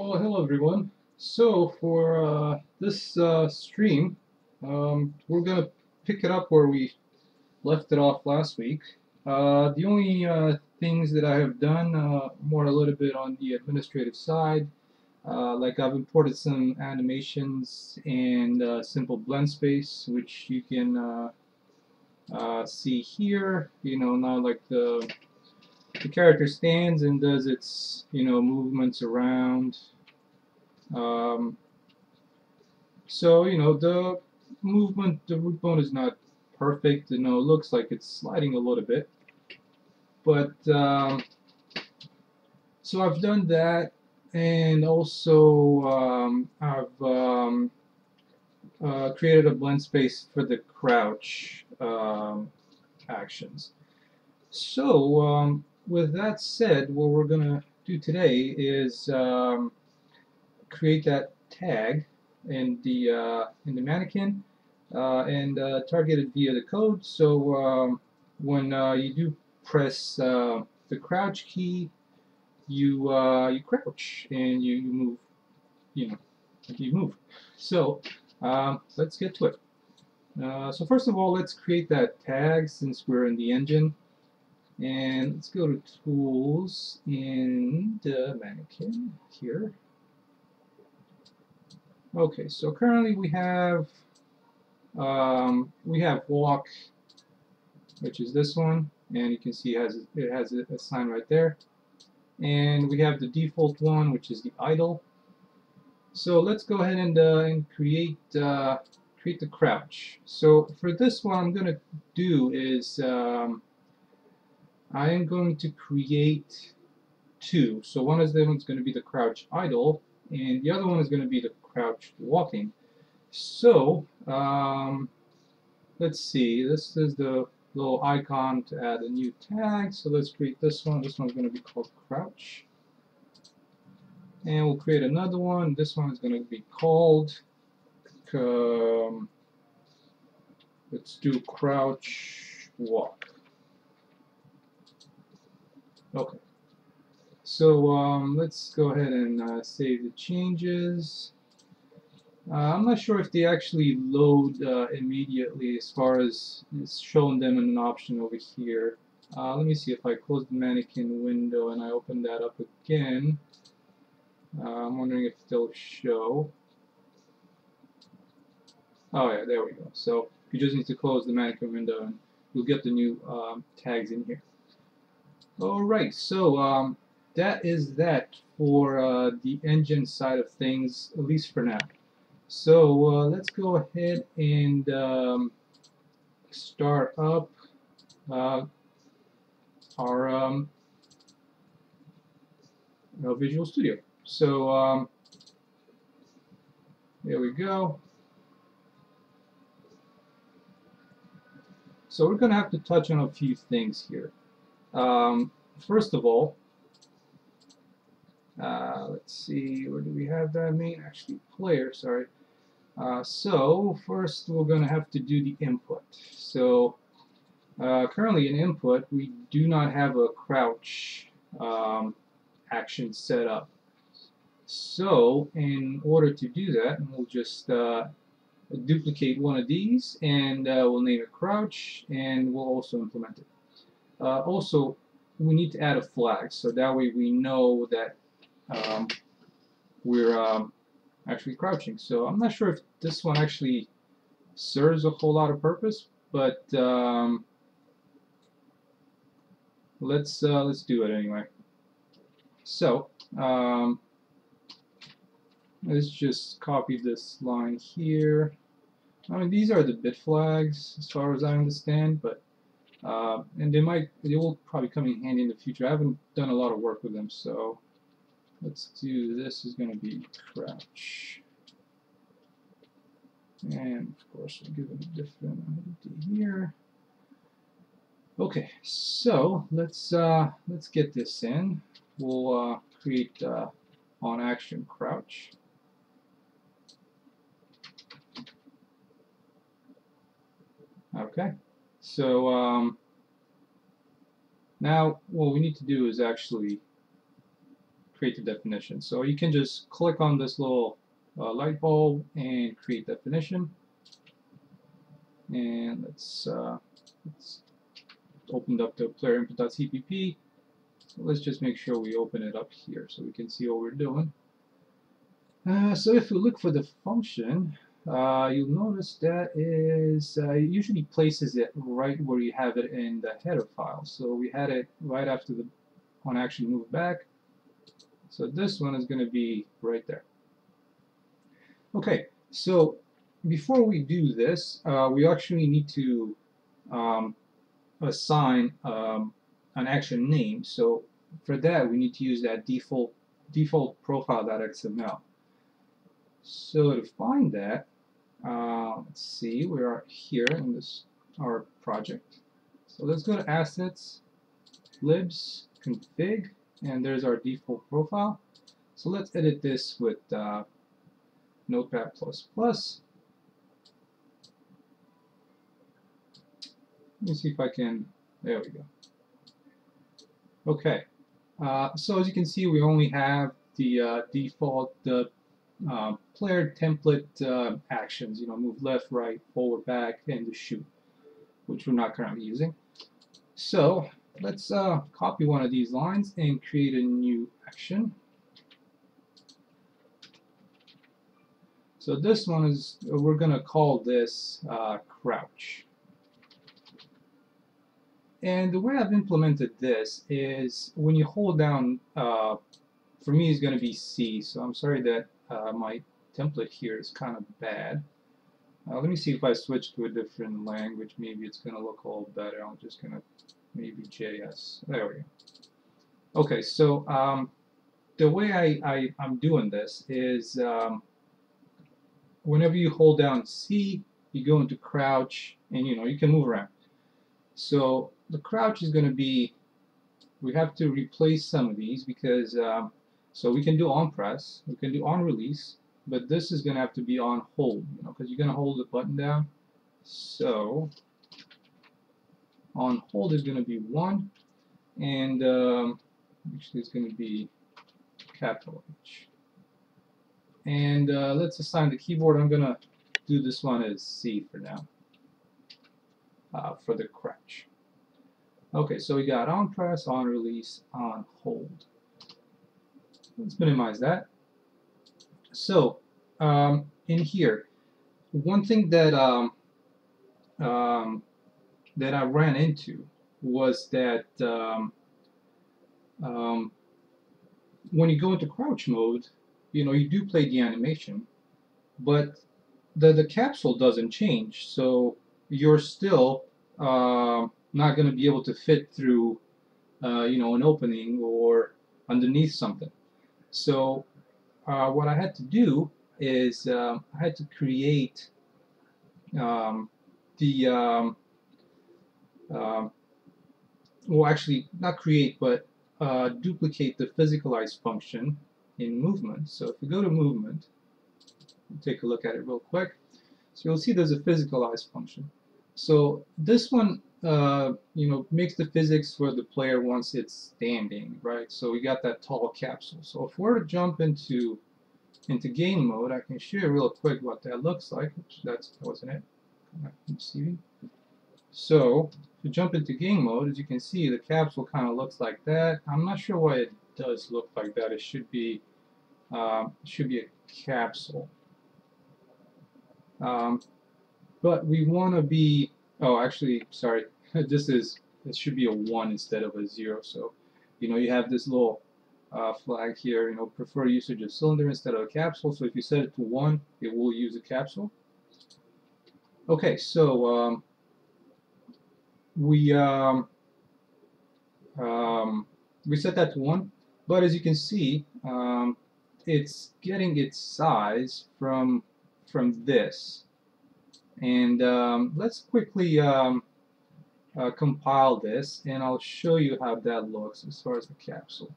Well, hello everyone. So for uh, this uh, stream, um, we're going to pick it up where we left it off last week. Uh, the only uh, things that I have done, uh, more a little bit on the administrative side, uh, like I've imported some animations and simple blend space, which you can see here. You know, now like the the character stands and does its you know movements around. Um, so you know the movement the root bone is not perfect. You know it looks like it's sliding a little bit. But um, so I've done that. And also um, I've um, uh, created a blend space for the crouch um, actions. So um, with that said, what we're going to do today is um, create that tag in the uh, in the mannequin uh, and uh, target it via the code. So um, when uh, you do press uh, the crouch key, you uh, you crouch and you, you move. You know, you move. So um, let's get to it. so first of all, let's create that tag since we're in the engine. And let's go to Tools in the mannequin here. Okay, so currently we have um, we have walk, which is this one, and you can see it has it has a, sign right there. And we have the default one, which is the idle. So let's go ahead and, uh, and create uh, create the crouch. So for this one, I'm gonna do is um, I am going to create two. So one of them is going to be the crouch idle, and the other one is going to be the crouch walking. So, um, let's see, this is the little icon to add a new tag. So let's create this one. This one's going to be called crouch. And we'll create another one. This one is going to be called, um, let's do crouch walk. Okay. So um, let's go ahead and uh, save the changes. Uh, I'm not sure if they actually load uh, immediately as far as it's showing them an option over here. Uh, let me see if I close the mannequin window and I open that up again. Uh, I'm wondering if they'll show. Oh yeah, there we go. So you just need to close the mannequin window and you'll get the new um, tags in here. Alright, so um, that is that for uh, the engine side of things, at least for now. So uh, let's go ahead and um, start up uh, our, um, our Visual Studio. So um, there we go. So we're going to have to touch on a few things here. Um, first of all, uh, let's see, where do we have that main? Actually, player, sorry. Uh, so, first we're going to have to do the input. So, uh, currently in input, we do not have a crouch um, action set up. So, in order to do that, we'll just uh, duplicate one of these and uh, we'll name it crouch and we'll also implement it. Uh, also, we need to add a flag so that way we know that um, we're um, actually crouching. So I'm not sure if this one actually serves a whole lot of purpose, but um, let's uh, let's do it anyway. So um, let's just copy this line here. I mean these are the bit flags as far as I understand, but uh, and they might, they will probably come in handy in the future. I haven't done a lot of work with them, so let's do this is going to be crouch. And of course we'll give it a different ID here. Okay, so let's uh, let's get this in. We'll uh, create uh, on action crouch. Okay. So um, now what we need to do is actually create the definition. So you can just click on this little uh, light bulb and create definition. And let's, uh, let's open up the player input.cpp. Let's just make sure we open it up here so we can see what we're doing. Uh, so if we look for the function, uh, you'll notice that is uh, it usually places it right where you have it in the header file. So we had it right after the on actually move back. So this one is going to be right there. Okay, so before we do this, uh, we actually need to um, assign um, an action name. So for that, we need to use that default default profile.xml. So to find that, uh, let's see, we are here in this our project. So let's go to Assets, Libs, Config, and there's our default profile. So let's edit this with uh, Notepad++. Let me see if I can, there we go. Okay, uh, so as you can see we only have the uh, default uh, player template uh, actions, you know, move left, right, forward, back, and the shoot, which we're not currently using. So let's uh, copy one of these lines and create a new action. So this one is, we're going to call this uh, crouch. And the way I've implemented this is when you hold down, uh, for me it's going to be C, so I'm sorry that uh, my template here is kind of bad. Uh, let me see if I switch to a different language, maybe it's going to look all better. I'm just going to, maybe JS. There we go. Okay, so um, the way I, I, am doing this is um, whenever you hold down C, you go into crouch, and you know, you can move around. So the crouch is going to be, we have to replace some of these because um, so we can do on press, we can do on release, but this is going to have to be on hold, you know, because you're going to hold the button down. So on hold is going to be 1, and um, actually it's going to be capital H. And uh, let's assign the keyboard. I'm going to do this one as C for now, uh, for the crouch. Okay, so we got on press, on release, on hold. Let's minimize that. So, um, in here, one thing that um, um, that I ran into was that um, um, when you go into crouch mode, you know, you do play the animation, but the, the capsule doesn't change, so you're still uh, not going to be able to fit through, uh, you know, an opening or underneath something. So uh, what I had to do is um, I had to create um, the um, uh, well actually not create but uh, duplicate the physicalize function in movement. So if we go to movement take a look at it real quick. So you'll see there's a physicalize function so this one uh, you know, makes the physics where the player wants it standing, right? So we got that tall capsule. So if we're to jump into into game mode, I can show you real quick what that looks like. Oops, that's that wasn't it. Receiving. So to jump into game mode, as you can see, the capsule kind of looks like that. I'm not sure why it does look like that. It should be um, should be a capsule. Um, but we want to be Oh, actually, sorry. this is it should be a one instead of a zero. So, you know, you have this little uh, flag here. You know, prefer usage of cylinder instead of a capsule. So if you set it to one, it will use a capsule. Okay, so um, we um, um, we set that to one, but as you can see, um, it's getting its size from from this. And um, let's quickly um, uh, compile this and I'll show you how that looks as far as the capsule.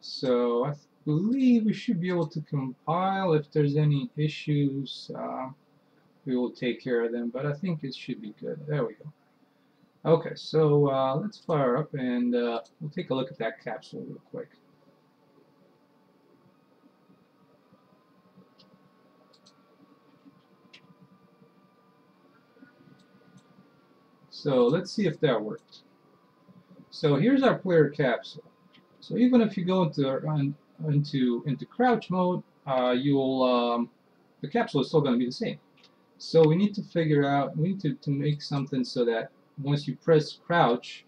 So I believe we should be able to compile. If there's any issues, uh, we will take care of them, but I think it should be good. There we go. Okay, so uh, let's fire up and uh, we'll take a look at that capsule real quick. So let's see if that worked. So here's our player capsule. So even if you go into into into crouch mode, uh, you'll um, the capsule is still going to be the same. So we need to figure out we need to, to make something so that once you press crouch,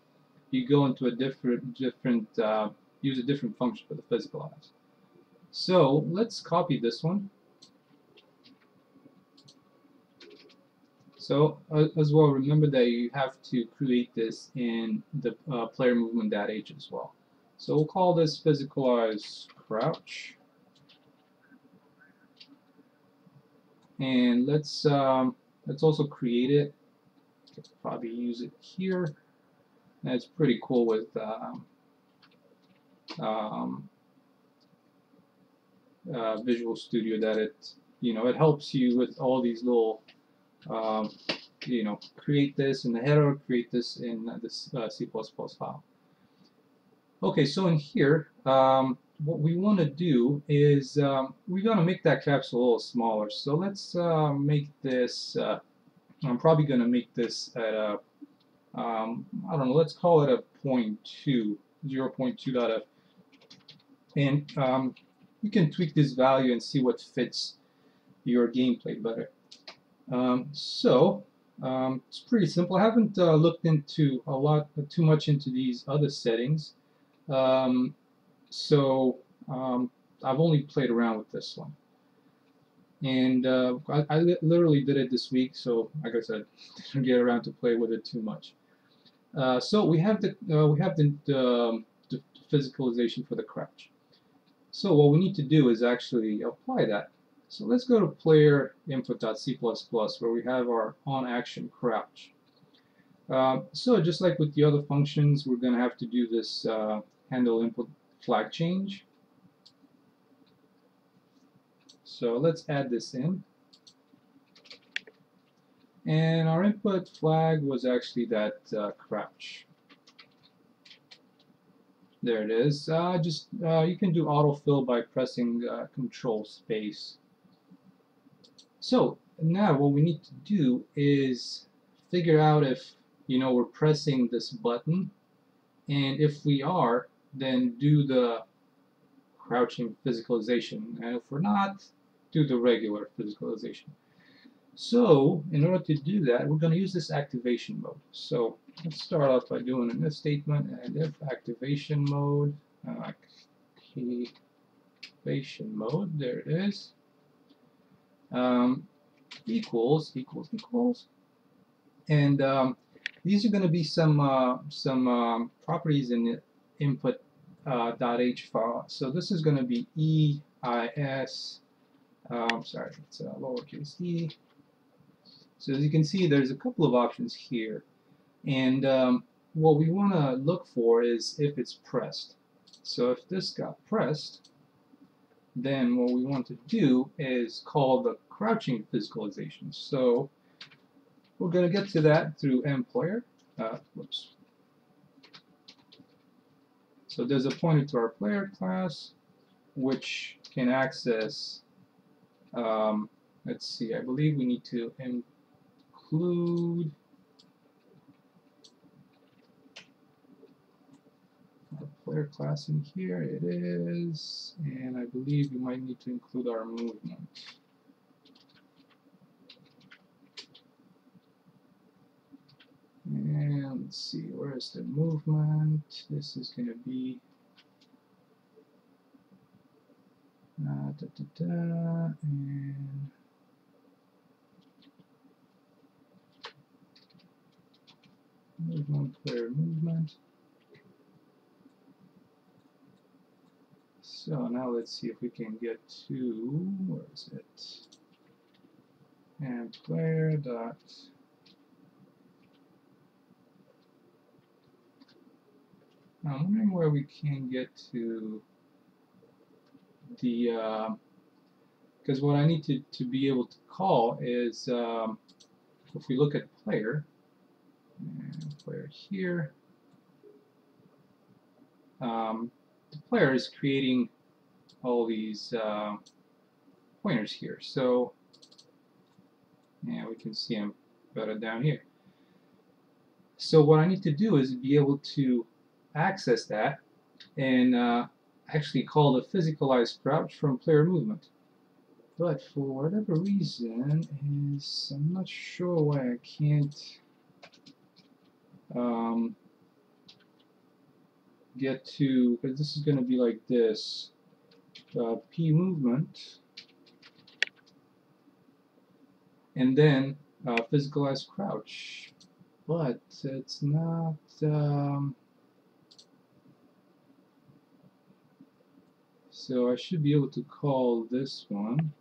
you go into a different different uh, use a different function for the physicalize. So let's copy this one. So uh, as well, remember that you have to create this in the uh, player movement.h as well. So we'll call this physicalize crouch. And let's um, let's also create it. Let's probably use it here. That's pretty cool with um, um, uh, Visual Studio that it you know it helps you with all these little um, you know create this in the header, create this in this uh, C++ file. Okay, so in here, um, what we want to do is um, we're going to make that capsule a little smaller. So let's uh, make this, uh, I'm probably going to make this at a, um, I don't know, let's call it a 0.2, 0.2.f. And um, you can tweak this value and see what fits your gameplay better. Um, so, um, it's pretty simple. I haven't uh, looked into a lot, too much into these other settings. Um, so um, I've only played around with this one. And uh, I, I, literally did it this week, so like I said, didn't get around to play with it too much. Uh, so we have the uh, we have the, the, the physicalization for the crouch. So what we need to do is actually apply that. So let's go to player input.c++ where we have our on action crouch. Uh, so just like with the other functions, we're going to have to do this uh, handle input flag change. So let's add this in. And our input flag was actually that uh, crouch. There it is. Uh, just uh, you can do autofill by pressing uh, Control space. So now what we need to do is figure out if you know we're pressing this button, and if we are, then do the crouching physicalization. And if we're not, do the regular physicalization. So, in order to do that, we're going to use this activation mode. So, let's start off by doing an if statement, and if activation mode, uh, activation mode, there it is, um, equals, equals, equals, and um, these are going to be some uh, some um, properties in the input uh, .h file. So this is going to be EIS, um, sorry, it's a lowercase e. So as you can see, there's a couple of options here. And um, what we want to look for is if it's pressed. So if this got pressed, then what we want to do is call the crouching physicalization. So we're going to get to that through mplayer. Uh, whoops. So there's a pointer to our player class, which can access, um, let's see, I believe we need to include our player class in here. It is, and I believe we might need to include our movement. And let's see, where is the movement? This is going to be uh, da, da, da, and movement, player movement. So now let's see if we can get to, where is it? And player dot I'm wondering where we can get to the, because uh, what I need to, to be able to call is, um, if we look at player, And player here. Um, the player is creating all these uh, pointers here. So, yeah, we can see them better down here. So what I need to do is be able to access that and uh, actually call the physicalized crouch from player movement. But for whatever reason, is I'm not sure why I can't um, get to because this is going to be like this uh, P movement. And then uh, physicalized crouch. But it's not um, so I should be able to call this one.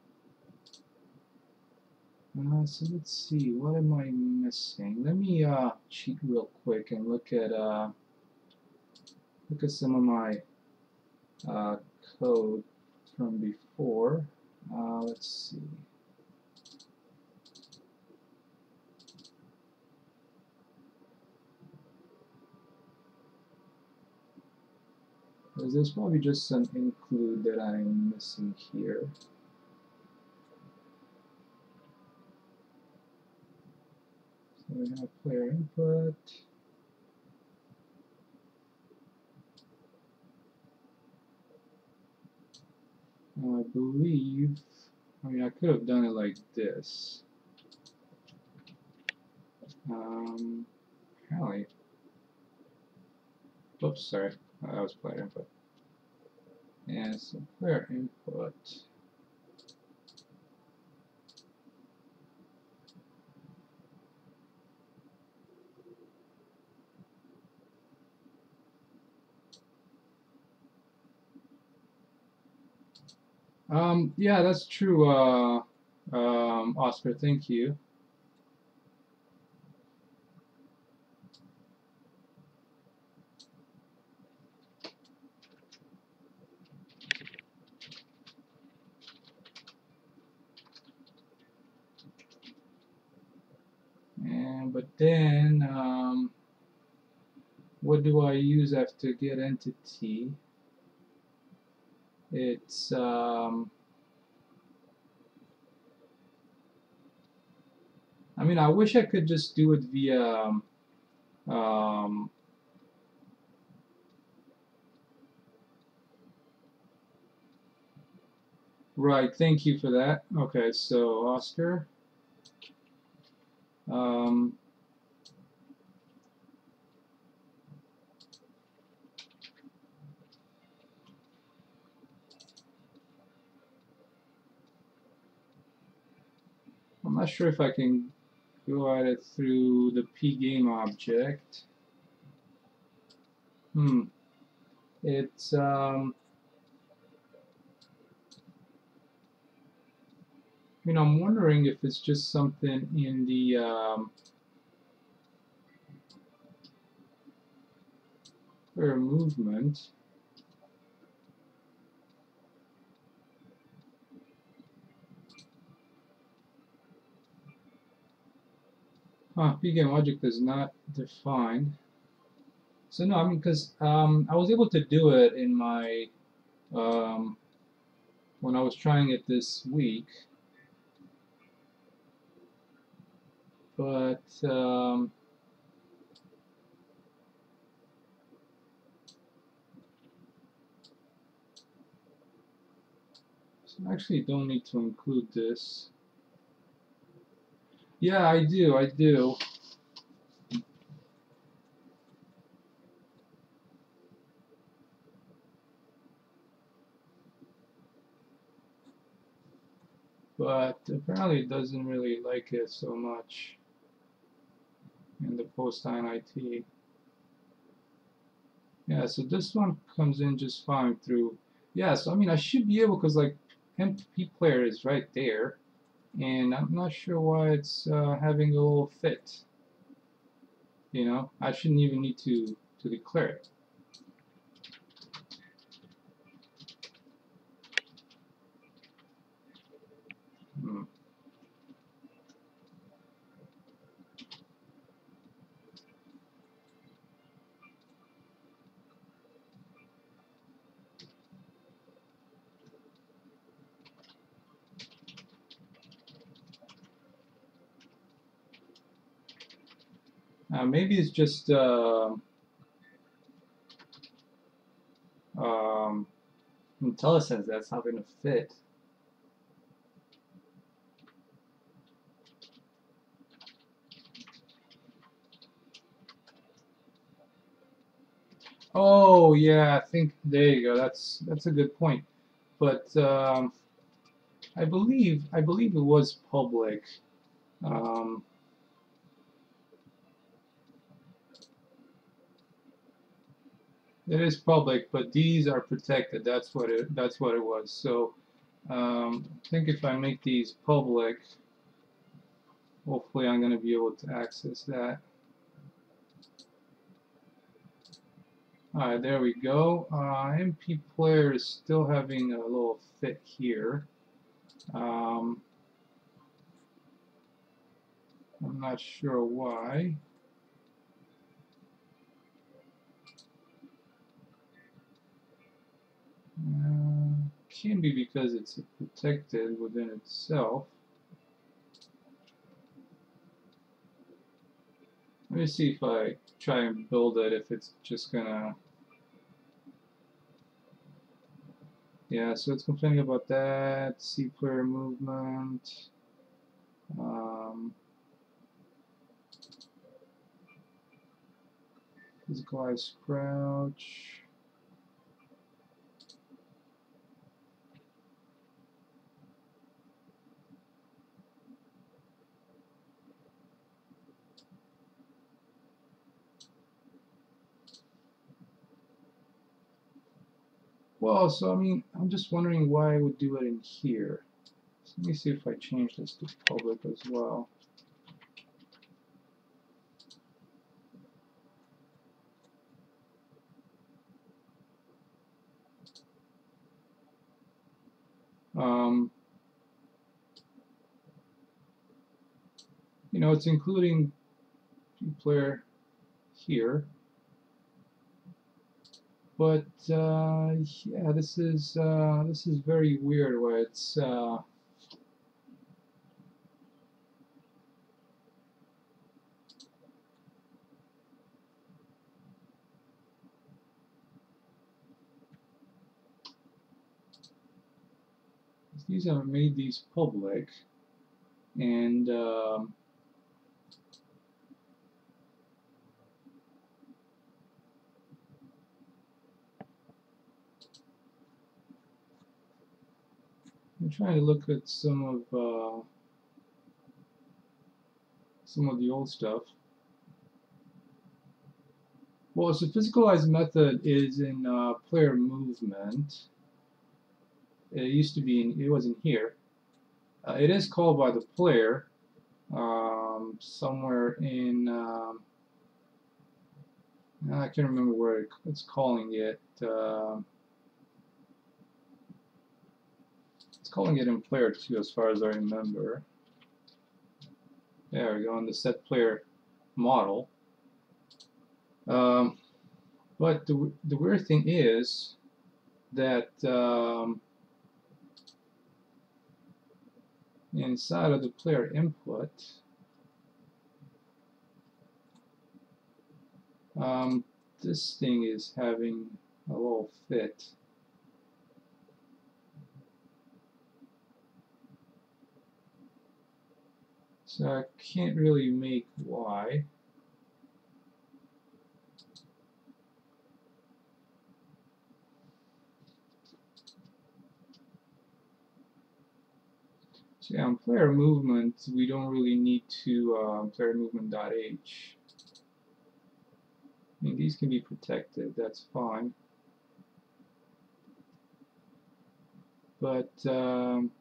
Uh, so let's see what am I missing? Let me uh, cheat real quick and look at uh, look at some of my uh, code from before uh, let's see There's probably just some include that I'm missing here. So we have player input. I believe, I mean I could have done it like this. Um, apparently, oops, sorry. That was player input. And so player input. Um, yeah, that's true, uh, um, Oscar, thank you. And, but then um, what do I use after get entity it's um, I mean I wish I could just do it via um, um right thank you for that. Okay so Oscar. Um, I'm not sure if I can go at it through the pgame object. Hmm. It's um, mean, I'm wondering if it's just something in the um, or movement. Huh, object is not defined. So no, I mean, because um, I was able to do it in my um, when I was trying it this week. but um, so I actually don't need to include this. Yeah, I do, I do. But apparently it doesn't really like it so much in the post IT. Yeah, so this one comes in just fine through. Yeah, so I mean, I should be able because like MP player is right there, and I'm not sure why it's uh, having a little fit. You know, I shouldn't even need to to declare it. Maybe it's just uh, um, IntelliSense that's not going to fit. Oh yeah, I think there you go. That's that's a good point. But um, I believe I believe it was public. Um, it is public, but these are protected. That's what it that's what it was. So um, I think if I make these public, hopefully I'm going to be able to access that. Alright, there we go. Uh, MP player is still having a little fit here. Um, I'm not sure why. Uh, can be because it's protected within itself. Let me see if I try and build it, if it's just gonna... Yeah, so it's complaining about that, C player movement, um, physicalized crouch, Well, so I mean, I'm just wondering why I would do it in here. So let me see if I change this to public as well. Um, you know, it's including player here. But uh, yeah, this is uh, this is very weird where it's uh, these have made these public and um, I'm trying to look at some of uh, some of the old stuff. Well, so physicalized method is in uh, player movement. It used to be in, it was in here. Uh, it is called by the player um, somewhere in um, I can't remember where it's calling it. Uh, It's calling it in player 2 as far as I remember. There we go, on the set player model. Um, but the, the weird thing is that um, inside of the player input, um, this thing is having a little fit. So I can't really make y. So yeah, on player movement, we don't really need to uh, player movement.h. I mean, these can be protected, that's fine. But um,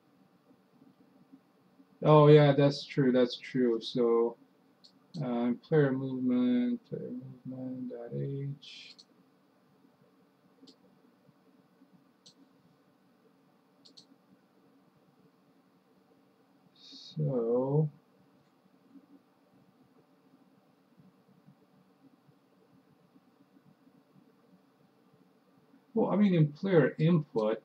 Oh yeah, that's true. That's true. So uh, player movement, player movement dot h. So well, I mean in player input.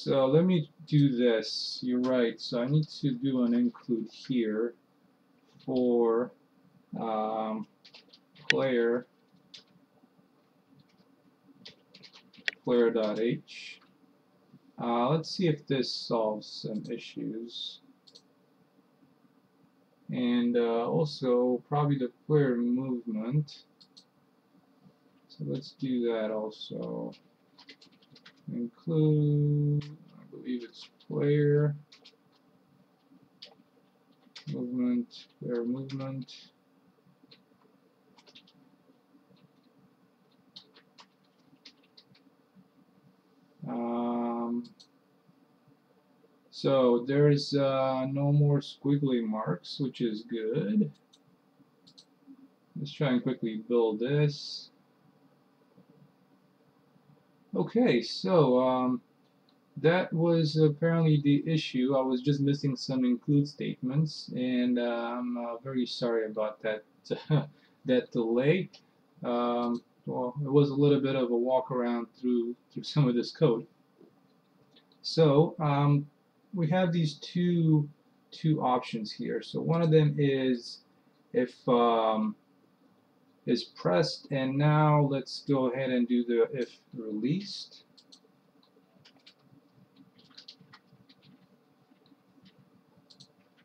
So let me do this. You're right. So I need to do an include here for um, player player.h. Uh, let's see if this solves some issues. And uh, also probably the player movement. So let's do that also. Include, I believe it's player movement, player movement. Um, so there's uh, no more squiggly marks, which is good. Let's try and quickly build this. Okay, so um, that was apparently the issue. I was just missing some include statements, and uh, I'm uh, very sorry about that that delay. Um, well, it was a little bit of a walk around through through some of this code. So um, we have these two two options here. So one of them is if um, is pressed, and now let's go ahead and do the if released.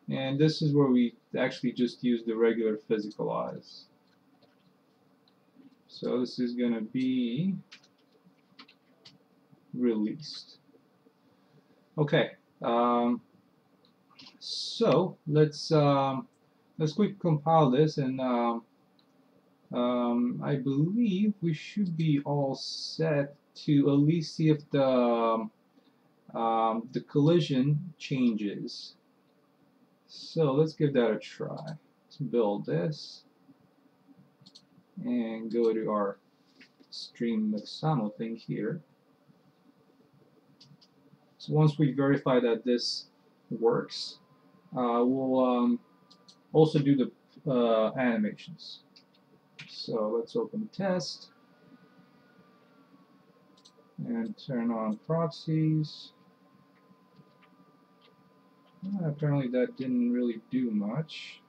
And this is where we actually just use the regular physicalize. So this is going to be released. Okay, um, so let's um, let's quick compile this, and um, um, I believe we should be all set to at least see if the um, the collision changes. So let's give that a try. Let's build this and go to our stream Mixamo thing here. So once we verify that this works, uh, we'll um, also do the uh, animations. So let's open test and turn on proxies. Uh, apparently that didn't really do much.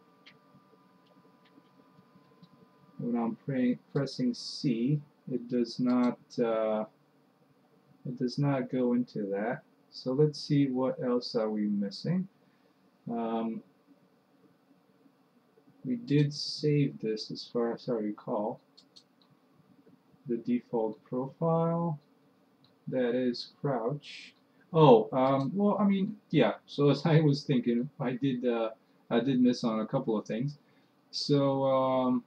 when I'm pressing C it does not uh, it does not go into that so let's see what else are we missing um, we did save this as far as I recall. The default profile that is crouch. Oh um, well I mean yeah so as I was thinking I did uh, I did miss on a couple of things. So um,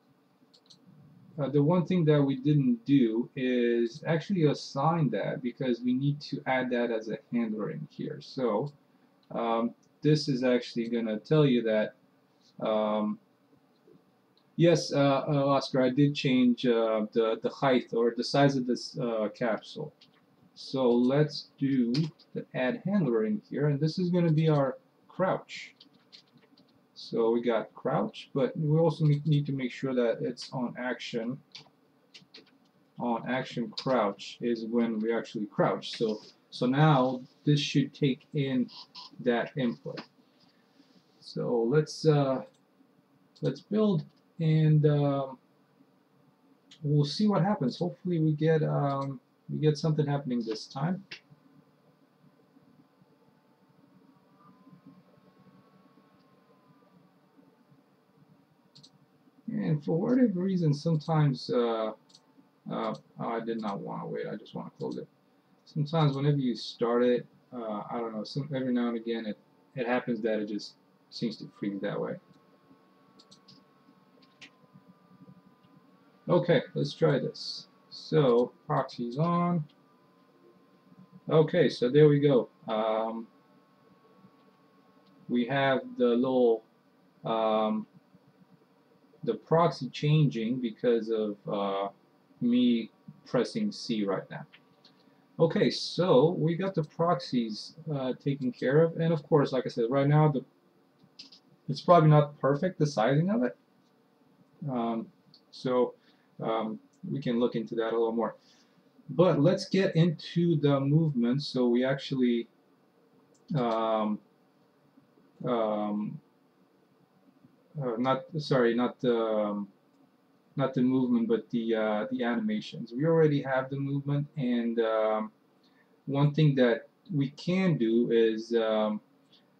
uh, the one thing that we didn't do is actually assign that because we need to add that as a handler in here. So um, this is actually going to tell you that um, yes, uh, uh, Oscar, I did change uh, the, the height or the size of this capsule. So let's do the add handler in here and this is going to be our crouch. So we got crouch, but we also need to make sure that it's on action. On action crouch is when we actually crouch. So so now this should take in that input. So let's uh, let's build and um, we'll see what happens. Hopefully we get um, we get something happening this time. and for whatever reason sometimes uh, uh, I did not want to wait I just want to close it sometimes whenever you start it uh, I don't know some, every now and again it, it happens that it just seems to freeze that way okay let's try this so proxy's on okay so there we go um, we have the little um, the proxy changing because of uh, me pressing C right now. Okay, so we got the proxies uh, taken care of, and of course, like I said, right now the it's probably not perfect the sizing of it. Um, so um, we can look into that a little more. But let's get into the movement. So we actually um, um, uh, not sorry not the um, not the movement but the uh, the animations. We already have the movement and um, one thing that we can do is um,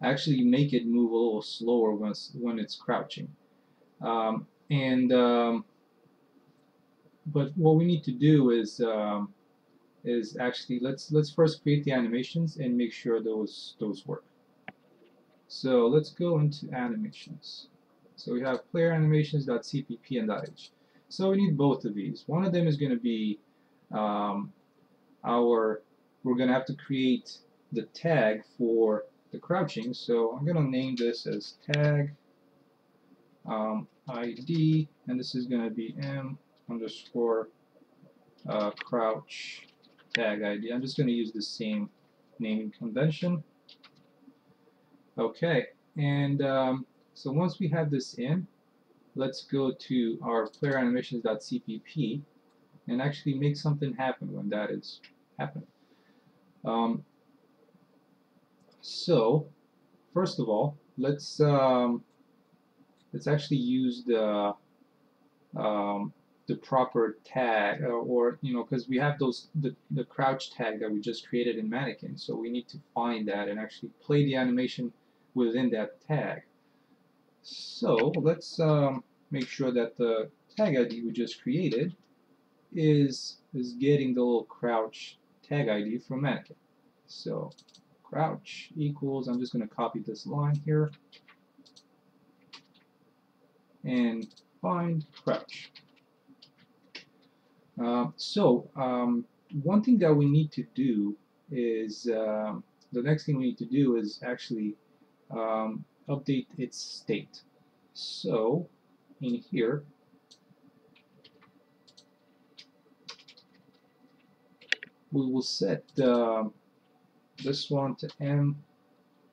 actually make it move a little slower when it's, when it's crouching. And but what we need to do is um, is actually let's let's first create the animations and make sure those those work. So let's go into animations. So we have player animations.cpp and .h. So we need both of these. One of them is going to be um, our we're going to have to create the tag for the crouching. So I'm going to name this as tag um, ID and this is going to be m underscore uh, crouch tag ID. I'm just going to use the same naming convention. Okay, and um, so once we have this in, let's go to our playeranimations.cpp and actually make something happen when that is happening. Um, so, first of all, let's um, let's actually use the um, the proper tag uh, or you know because we have those the, the crouch tag that we just created in mannequin so we need to find that and actually play the animation within that tag. So let's um, make sure that the tag ID we just created is is getting the little crouch tag ID from mannequin. So crouch equals I'm just going to copy this line here. And find crouch uh, so um, one thing that we need to do is um, the next thing we need to do is actually um, update its state. So in here we will set uh, this one to m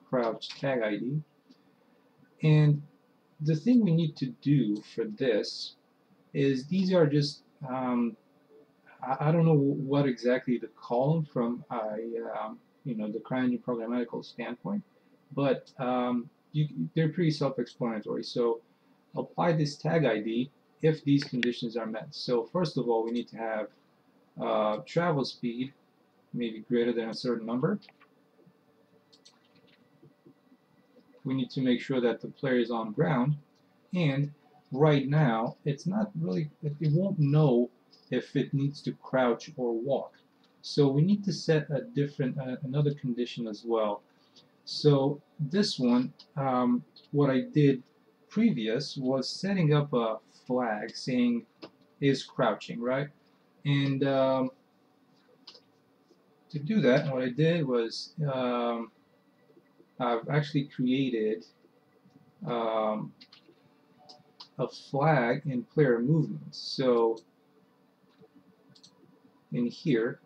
crouch tag ID and the thing we need to do for this is these are just um, I, I don't know what exactly to call them from a um, you know the CryEngine programmatical standpoint, but um, you, they're pretty self-explanatory. So apply this tag ID if these conditions are met. So first of all, we need to have uh, travel speed maybe greater than a certain number. We need to make sure that the player is on ground and right now it's not really it won't know if it needs to crouch or walk. So we need to set a different, uh, another condition as well. So this one, um, what I did previous was setting up a flag saying is crouching, right? And um, to do that, what I did was um, I've actually created um, a flag in player movements. So in here,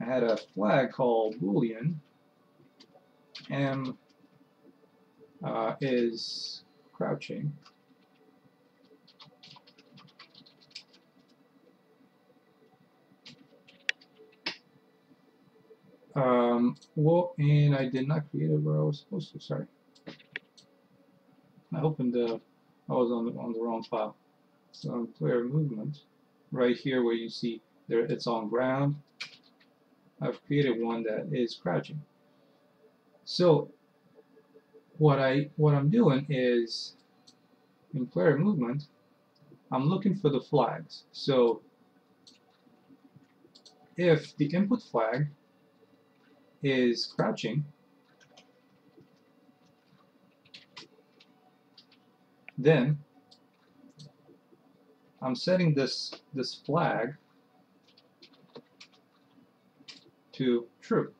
I had a flag called boolean m uh, is crouching. Um, well, and I did not create it where I was supposed to. Sorry, I opened the. I was on the on the wrong file. So player movement, right here where you see there it's on ground. I've created one that is crouching. So what I what I'm doing is in player movement I'm looking for the flags. So if the input flag is crouching then I'm setting this this flag to true.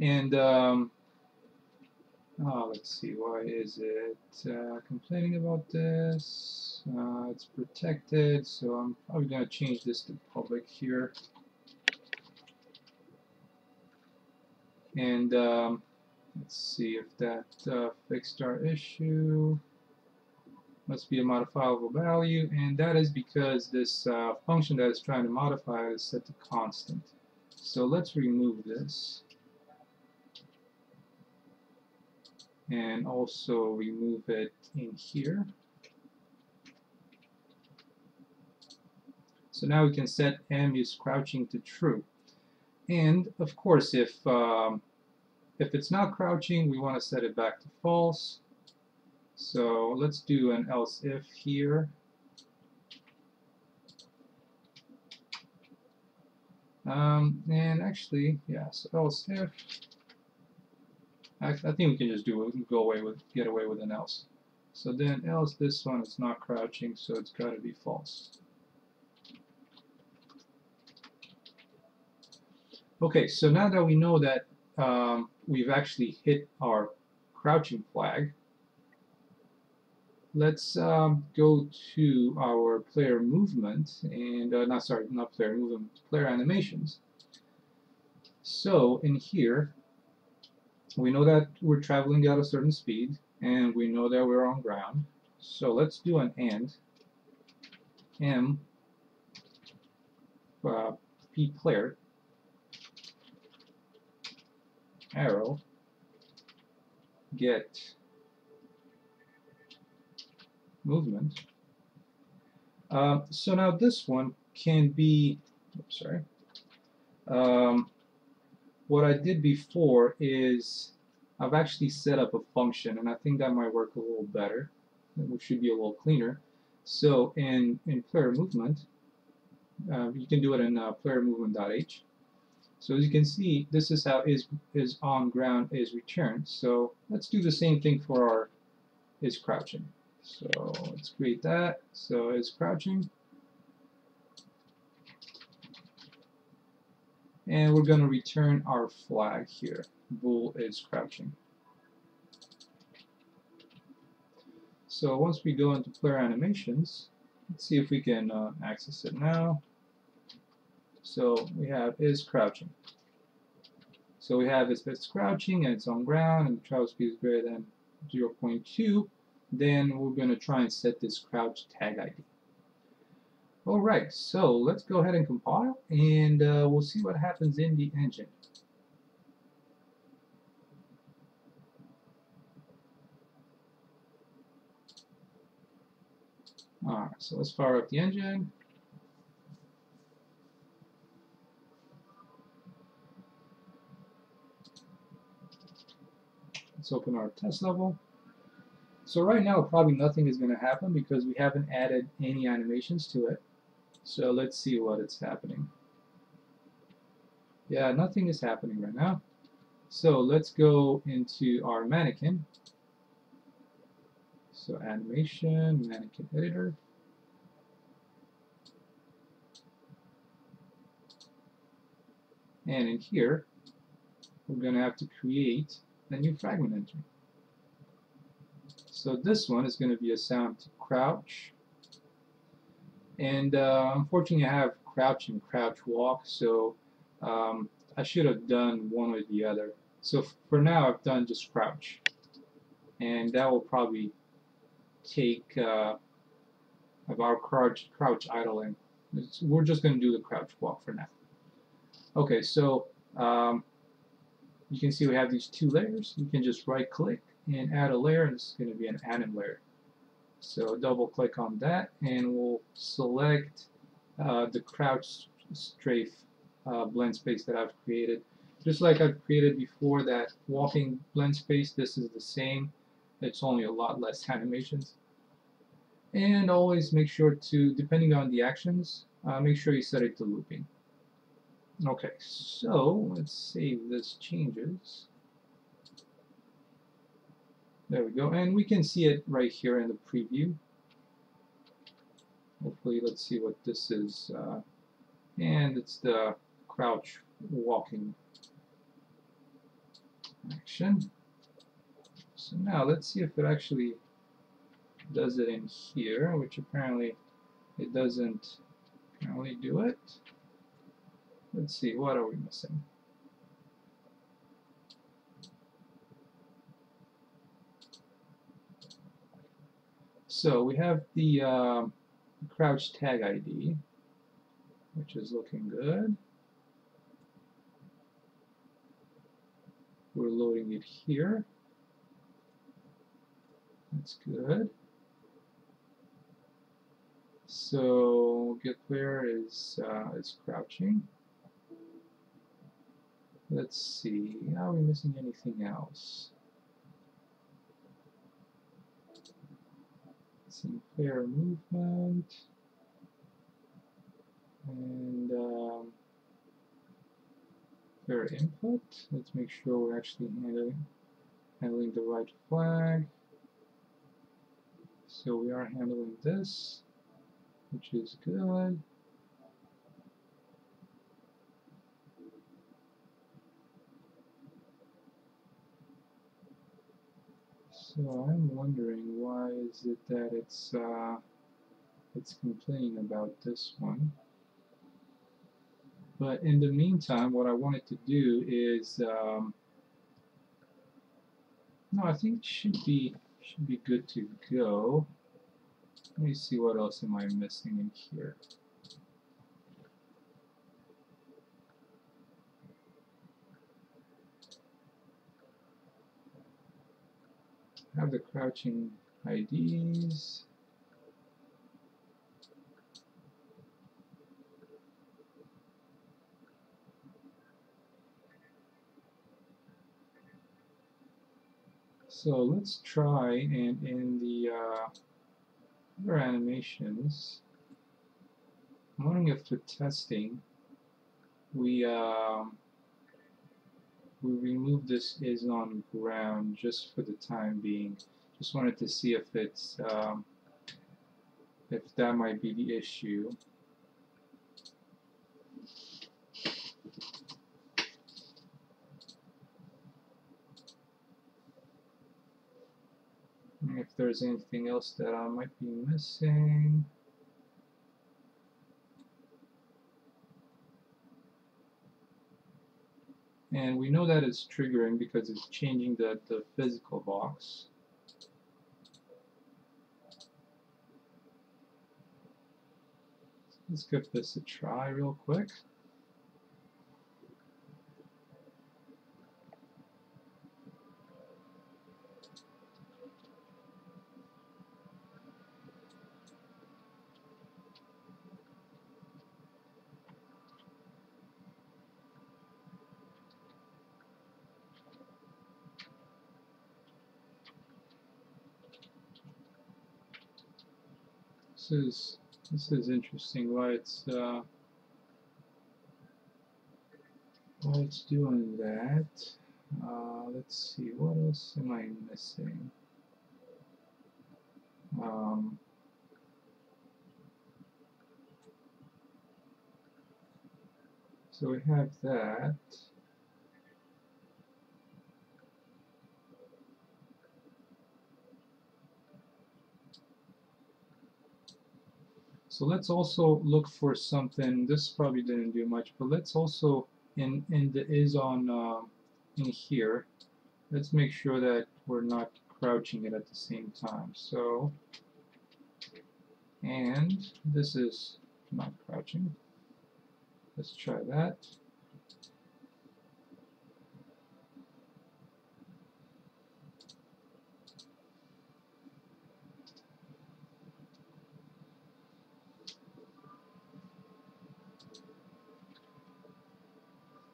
And um, oh, let's see, why is it uh, complaining about this? Uh, it's protected, so I'm probably going to change this to public here. And um, let's see if that uh, fixed our issue. Must be a modifiable value, and that is because this uh, function that is trying to modify is set to constant. So let's remove this. And also remove it in here. So now we can set m is crouching to true. And of course, if um, if it's not crouching, we want to set it back to false. So let's do an else if here. Um, and actually, yeah, so else if. I, think we can just do it, go away with, get away with an else. So then else this one is not crouching, so it's got to be false. Okay, so now that we know that um, we've actually hit our crouching flag, let's um, go to our player movement and uh, not sorry not player movement player animations. So in here we know that we're traveling at a certain speed and we know that we're on ground. So let's do an and. M uh, p player. Arrow. Get movement. Um, so now this one can be, oops, sorry, um, what I did before is I've actually set up a function and I think that might work a little better. which should be a little cleaner. So in, in player movement, uh, you can do it in uh, player movement.h. So as you can see, this is how is is on ground is returned. So let's do the same thing for our is crouching. So let's create that. So it's crouching. And we're going to return our flag here. Bool is crouching. So once we go into player animations, let's see if we can uh, access it now. So we have is crouching. So we have if it's crouching and it's on ground and the travel speed is greater than 0.2, then we're going to try and set this crouch tag ID. Alright, so let's go ahead and compile and uh, we'll see what happens in the engine. Alright, so let's fire up the engine. Let's open our test level. So right now probably nothing is going to happen because we haven't added any animations to it. So let's see what it's happening. Yeah, nothing is happening right now. So let's go into our mannequin. So animation, mannequin editor. And in here, we're going to have to create a new fragment entry. So this one is going to be assigned to crouch. And uh, unfortunately I have crouch and crouch walk, so um, I should have done one or the other. So for now I've done just crouch. And that will probably take uh, our crouch, crouch idling. It's, we're just going to do the crouch walk for now. Okay, so um, you can see we have these two layers. You can just right click and add a layer and this is going to be an anim layer. So double click on that and we'll select uh, the crouch strafe uh, blend space that I've created. Just like I've created before that walking blend space, this is the same. It's only a lot less animations. And always make sure to, depending on the actions, uh, make sure you set it to looping. Okay, so let's save this changes. There we go, and we can see it right here in the preview. Hopefully, let's see what this is. Uh, and it's the crouch walking action. So now let's see if it actually does it in here, which apparently it doesn't apparently do it. Let's see, what are we missing? So we have the um, crouch tag ID, which is looking good. We're loading it here. That's good. So get where is uh, is crouching. Let's see. Are we missing anything else? Sinclair movement and um, fair input. Let's make sure we're actually handling handling the right flag. So we are handling this, which is good. So I'm wondering why is it that it's uh, it's complaining about this one. But in the meantime, what I wanted to do is um, no, I think it should be should be good to go. Let me see what else am I missing in here. Have the crouching IDs. So let's try and in the uh, other animations, I'm wondering if for testing we um, we remove this is on ground just for the time being. Just wanted to see if it's um, if that might be the issue. if there's anything else that I might be missing. And we know that it's triggering because it's changing the, the physical box. Let's give this a try real quick. This is this is interesting. Why it's uh, why it's doing that. Uh, let's see. What else am I missing? Um, so we have that. So let's also look for something, this probably didn't do much, but let's also, in, in the is on uh, in here, let's make sure that we're not crouching it at the same time. So, and this is not crouching. Let's try that.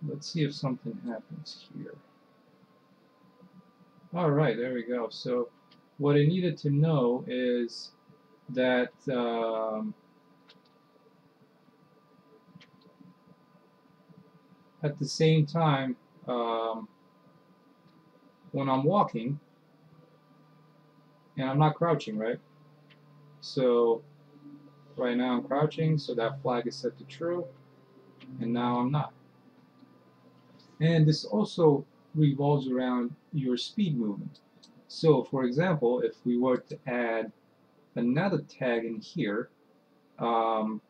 Let's see if something happens here. Alright, there we go. So what I needed to know is that um, at the same time um, when I'm walking and I'm not crouching right so right now I'm crouching so that flag is set to true and now I'm not and this also revolves around your speed movement. So for example, if we were to add another tag in here, um,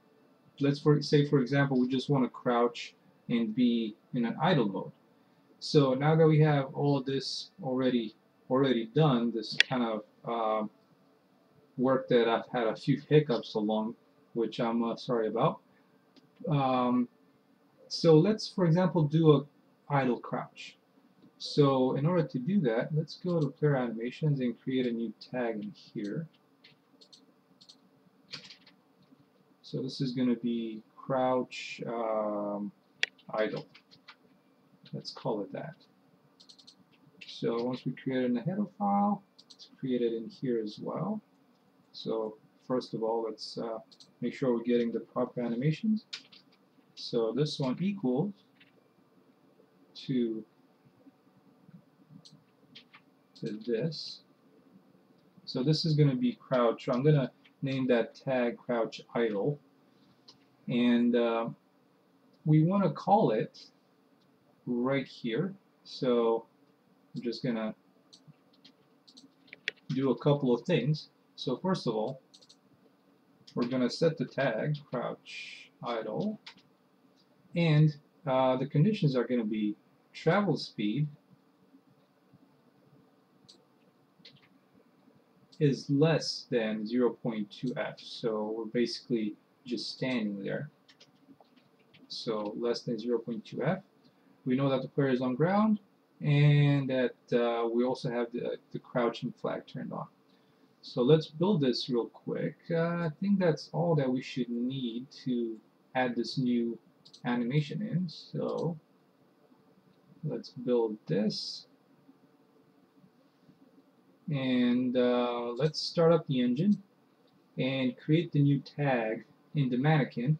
let's for, say for example we just want to crouch and be in an idle mode. So now that we have all of this already already done, this kind of uh, work that I've had a few hiccups along, which I'm uh, sorry about. Um, so let's, for example, do a idle crouch. So in order to do that, let's go to player animations and create a new tag in here. So this is going to be crouch um, idle. Let's call it that. So once we create in the header file, let's create it in here as well. So first of all, let's uh, make sure we're getting the proper animations. So this one equals to, to this. So this is going to be crouch. I'm going to name that tag crouch idle. And uh, we want to call it right here. So I'm just going to do a couple of things. So first of all, we're going to set the tag crouch idle and uh, the conditions are going to be travel speed is less than 0.2f so we're basically just standing there. So less than 0.2f we know that the player is on ground and that uh, we also have the, the crouching flag turned on. So let's build this real quick. Uh, I think that's all that we should need to add this new animation in. So let's build this. And uh, let's start up the engine and create the new tag in the mannequin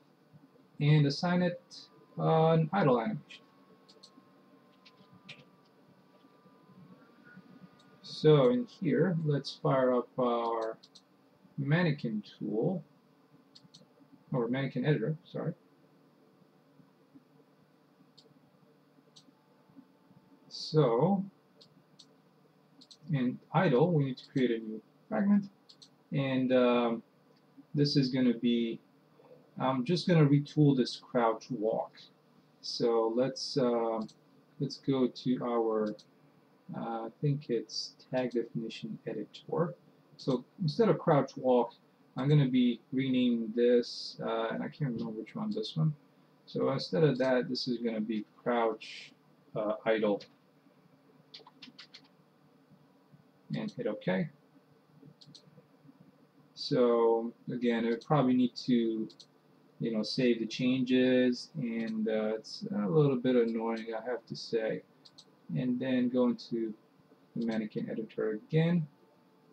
and assign it uh, an idle animation. So in here, let's fire up our mannequin tool, or mannequin editor, sorry. So, in idle, we need to create a new fragment, and um, this is going to be, I'm just going to retool this crouch walk. So let's uh, let's go to our, uh, I think it's tag definition editor. So instead of crouch walk, I'm going to be renaming this, uh, and I can't remember which one, this one. So instead of that, this is going to be crouch uh, idle and hit OK. So again, I probably need to you know, save the changes, and uh, it's a little bit annoying, I have to say. And then go into the mannequin editor again,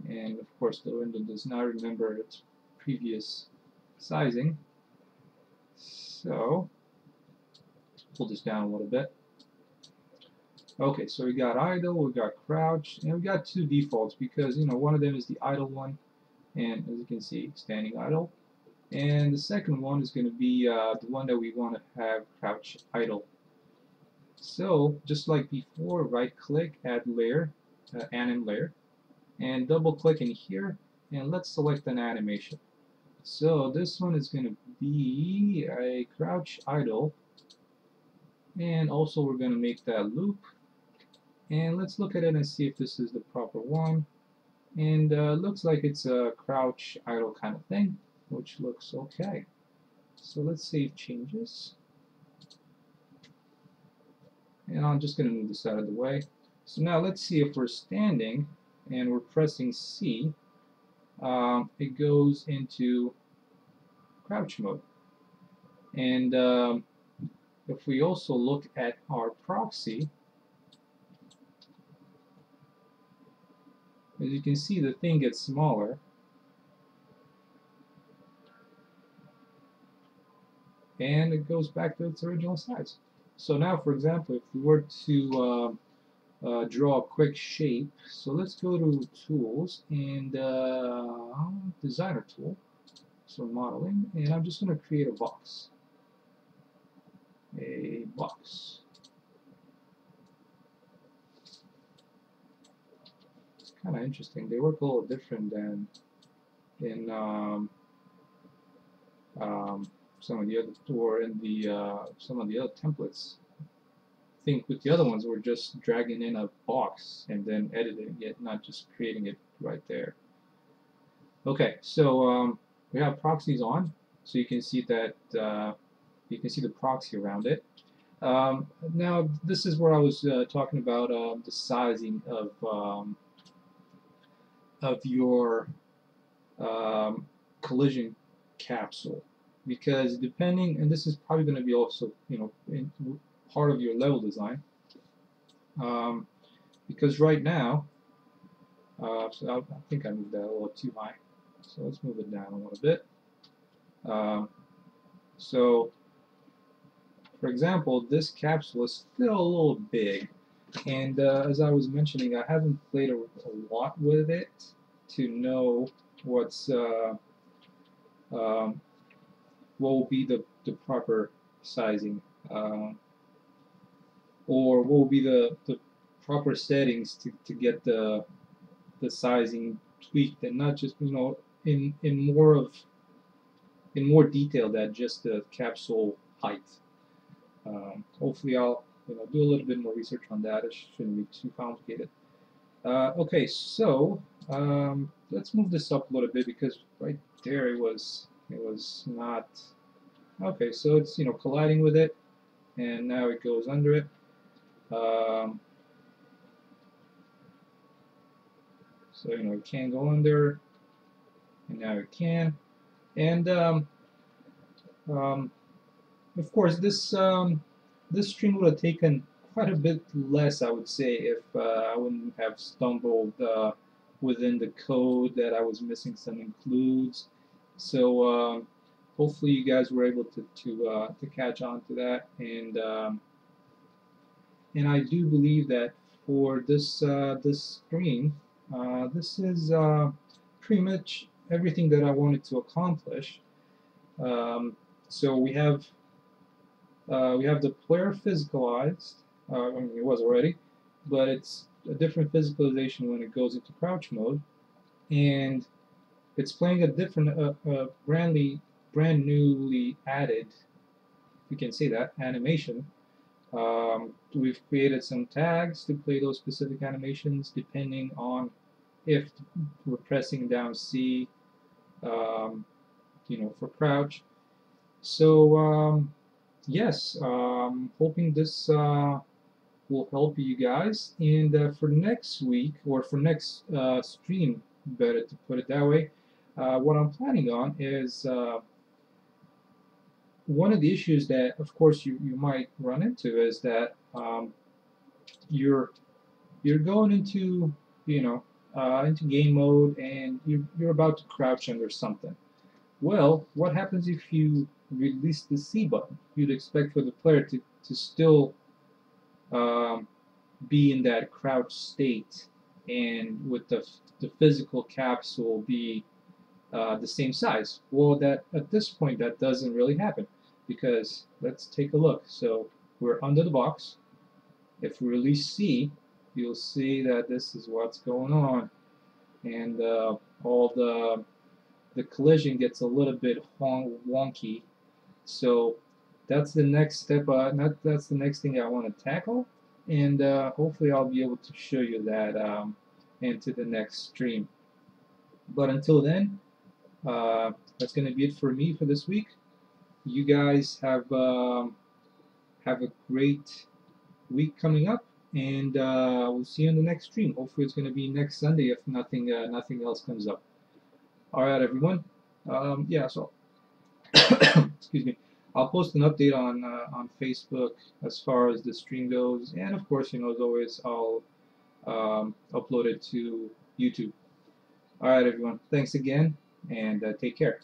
and of course the window does not remember its previous sizing. So, pull this down a little bit. Okay, so we got idle, we got crouch, and we got two defaults because you know one of them is the idle one, and as you can see, standing idle. And the second one is going to be uh, the one that we want to have crouch idle. So just like before, right click, add layer, uh, anim layer, and double click in here, and let's select an animation. So this one is going to be a crouch idle, and also we're going to make that loop and let's look at it and see if this is the proper one. And uh, looks like it's a crouch idle kind of thing which looks okay. So let's save changes. And I'm just going to move this out of the way. So now let's see if we're standing and we're pressing C. Um, it goes into crouch mode. And um, if we also look at our proxy As you can see, the thing gets smaller. And it goes back to its original size. So now, for example, if we were to uh, uh, draw a quick shape, so let's go to Tools and uh, Designer Tool, so modeling, and I'm just going to create a box. A box. Kind of interesting. They work a little different than in um, um, some of the other or in the uh, some of the other templates. I think with the other ones we're just dragging in a box and then editing it, not just creating it right there. Okay, so um, we have proxies on, so you can see that uh, you can see the proxy around it. Um, now, this is where I was uh, talking about uh, the sizing of um, of your um, collision capsule, because depending, and this is probably going to be also you know in, part of your level design, um, because right now, uh, so I, I think I moved that a little too high, so let's move it down a little bit. Um, so for example, this capsule is still a little big, and uh, as I was mentioning, I haven't played a, a lot with it to know what's uh, um, what will be the, the proper sizing, uh, or what will be the, the proper settings to, to get the the sizing tweaked, and not just you know in in more of in more detail than just the capsule height. Um, hopefully I'll you know, do a little bit more research on that. It shouldn't be too complicated. Uh, okay, so um, let's move this up a little bit because right there it was it was not okay. So it's you know colliding with it, and now it goes under it. Um, so you know it can go under, and now it can, and um, um, of course, this um, this stream would have taken quite a bit less, I would say, if uh, I wouldn't have stumbled uh, within the code that I was missing some includes. So uh, hopefully you guys were able to to, uh, to catch on to that, and um, and I do believe that for this uh, this stream, uh, this is pretty much everything that I wanted to accomplish. Um, so we have uh, we have the player physicalized. Uh, I mean, it was already, but it's a different physicalization when it goes into crouch mode, and it's playing a different, uh, uh, brandly, brand newly added, you can say that, animation. Um, we've created some tags to play those specific animations depending on if we're pressing down C, um, you know, for crouch. So um, yes, um, hoping this uh, will help you guys. And uh, for next week, or for next uh, stream, better to put it that way, uh, what I'm planning on is uh, one of the issues that, of course, you, you might run into is that um, you're you're going into you know uh, into game mode and you, you're about to crouch under something. Well, what happens if you release the C button. You'd expect for the player to, to still um, be in that crouch state and with the, the physical capsule be uh, the same size. Well, that at this point that doesn't really happen because let's take a look. So we're under the box. If we release C, you'll see that this is what's going on and uh, all the the collision gets a little bit wonky so that's the next step. Uh, not, that's the next thing I want to tackle, and uh, hopefully I'll be able to show you that um, into the next stream. But until then, uh, that's going to be it for me for this week. You guys have um, have a great week coming up, and uh, we'll see you in the next stream. Hopefully, it's going to be next Sunday if nothing uh, nothing else comes up. All right, everyone. Um, yeah, so excuse me. I'll post an update on uh, on Facebook as far as the stream goes, and of course, you know, as always, I'll um, upload it to YouTube. All right, everyone. Thanks again, and uh, take care.